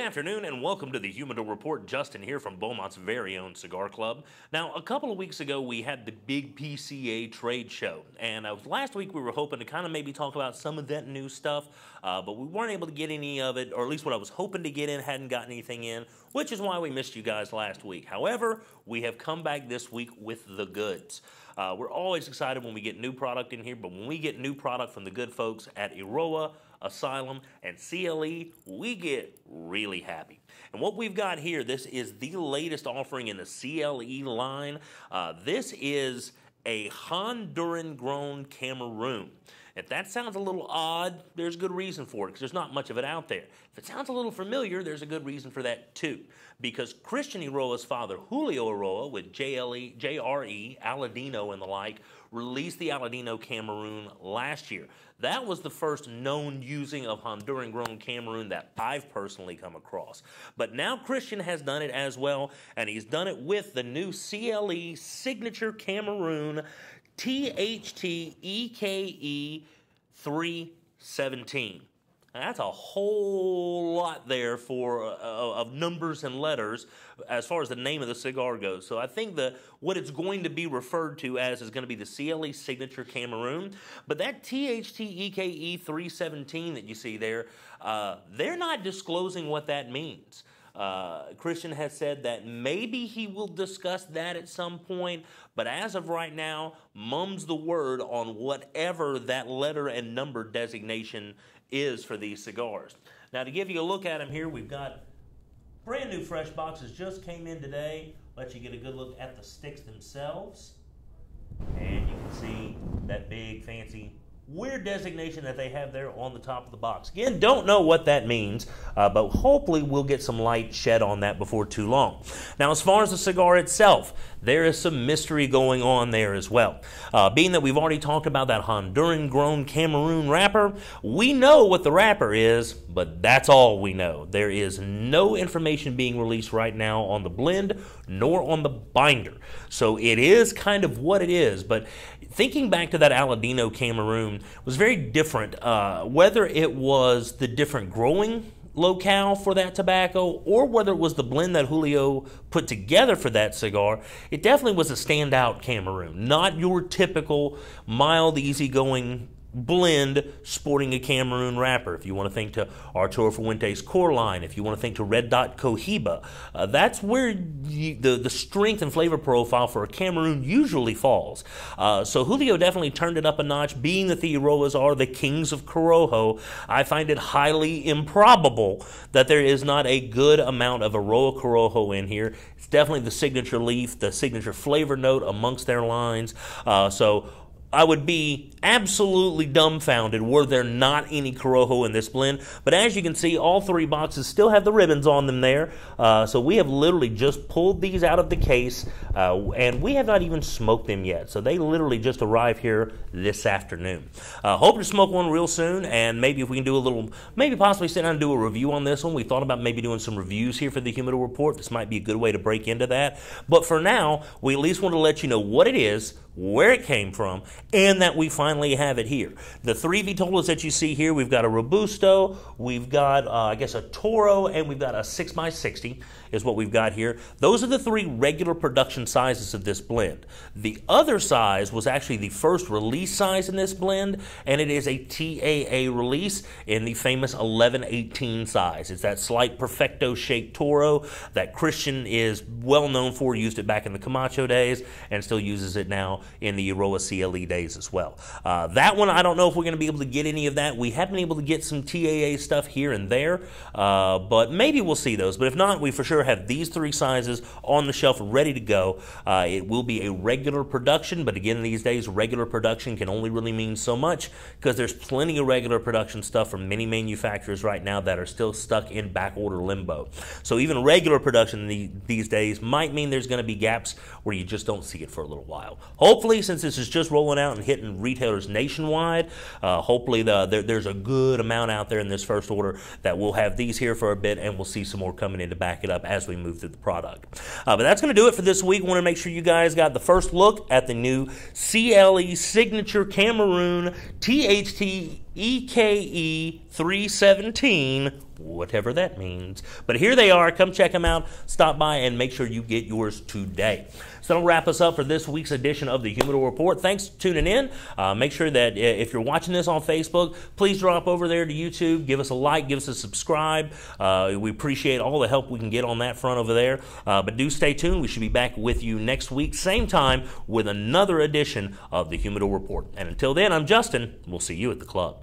afternoon and welcome to the Humidor Report. Justin here from Beaumont's very own cigar club. Now, a couple of weeks ago, we had the big PCA trade show, and uh, last week we were hoping to kind of maybe talk about some of that new stuff, uh, but we weren't able to get any of it, or at least what I was hoping to get in hadn't gotten anything in, which is why we missed you guys last week. However, we have come back this week with the goods. Uh, we're always excited when we get new product in here, but when we get new product from the good folks at Eiroa, Asylum, and CLE, we get really happy. And what we've got here, this is the latest offering in the CLE line. Uh, this is a Honduran grown Cameroon. If that sounds a little odd, there's good reason for it because there's not much of it out there. If it sounds a little familiar, there's a good reason for that too. Because Christian Eiroa's father, Julio Eiroa, with JLE, JRE, Aladino, and the like, released the Aladino Cameroon last year. That was the first known using of Honduran grown Cameroon that I've personally come across. But now Christian has done it as well, and he's done it with the new CLE Signature Cameroon THT EKE 317. That's a whole lot there for uh, of numbers and letters as far as the name of the cigar goes. So I think the what it's going to be referred to as is going to be the CLE Signature Cameroon. But that THTEKE 317 that you see there, uh, they're not disclosing what that means. Uh, Christian has said that maybe he will discuss that at some point, but as of right now, mum's the word on whatever that letter and number designation is for these cigars. Now, to give you a look at them here, we've got brand new fresh boxes just came in today. Let you get a good look at the sticks themselves. And you can see that big fancy weird designation that they have there on the top of the box. Again, don't know what that means, uh, but hopefully we'll get some light shed on that before too long. Now, as far as the cigar itself, there is some mystery going on there as well. Uh, being that we've already talked about that Honduran grown Cameroon wrapper, we know what the wrapper is, but that's all we know. There is no information being released right now on the blend nor on the binder. So it is kind of what it is, but thinking back to that Aladino Cameroon was very different. Uh, whether it was the different growing locale for that tobacco or whether it was the blend that Julio put together for that cigar, it definitely was a standout Cameroon. Not your typical mild, easygoing blend sporting a Cameroon wrapper. If you want to think to Arturo Fuente's core line, if you want to think to Red Dot Cohiba, uh, that's where you, the, the strength and flavor profile for a Cameroon usually falls. Uh, so Julio definitely turned it up a notch. Being that the Eiroas are the kings of Corojo, I find it highly improbable that there is not a good amount of Eiroa Corojo in here. It's definitely the signature leaf, the signature flavor note amongst their lines. Uh, so I would be absolutely dumbfounded were there not any Corojo in this blend. But as you can see, all three boxes still have the ribbons on them there. Uh, so we have literally just pulled these out of the case, uh, and we have not even smoked them yet. So they literally just arrived here this afternoon. Uh, hope to smoke one real soon, and maybe if we can do a little, maybe possibly sit down and do a review on this one. We thought about maybe doing some reviews here for the Humidor Report. This might be a good way to break into that. But for now, we at least want to let you know what it is, where it came from, and that we finally have it here. The three Vitolas that you see here, we've got a Robusto, we've got, uh, I guess, a Toro, and we've got a 6x60 is what we've got here. Those are the three regular production sizes of this blend. The other size was actually the first release size in this blend, and it is a TAA release in the famous 1118 size. It's that slight perfecto shaped Toro that Christian is well known for, used it back in the Camacho days, and still uses it now in the Eiroa CLE days as well. Uh, that one, I don't know if we're going to be able to get any of that. We have been able to get some TAA stuff here and there, uh, but maybe we'll see those. But if not, we for sure have these three sizes on the shelf ready to go. Uh, it will be a regular production, but again, these days, regular production can only really mean so much because there's plenty of regular production stuff from many manufacturers right now that are still stuck in back order limbo. So even regular production these days might mean there's going to be gaps where you just don't see it for a little while. Hopefully, since this is just rolling out and hitting retailers nationwide, uh, hopefully the, there, there's a good amount out there in this first order that we'll have these here for a bit and we'll see some more coming in to back it up as we move through the product. Uh, but that's going to do it for this week. want to make sure you guys got the first look at the new CLE Signature Cameroon THT EKE 317, whatever that means. But here they are. Come check them out. Stop by and make sure you get yours today. So that'll wrap us up for this week's edition of the Humidor Report. Thanks for tuning in. Uh, make sure that if you're watching this on Facebook, please drop over there to YouTube. Give us a like, give us a subscribe. Uh, we appreciate all the help we can get on that front over there. Uh, but do stay tuned. We should be back with you next week, same time, with another edition of the Humidor Report. And until then, I'm Justin. We'll see you at the club.